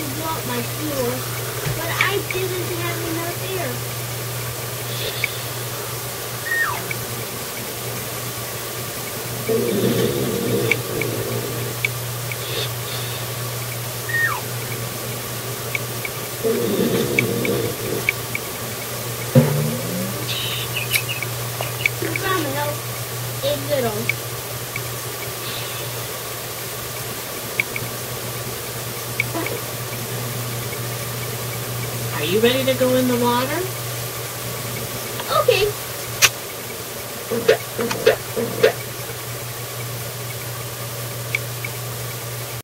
to blow my fuel, but I didn't have enough air. Some help a little. Are you ready to go in the water? Okay.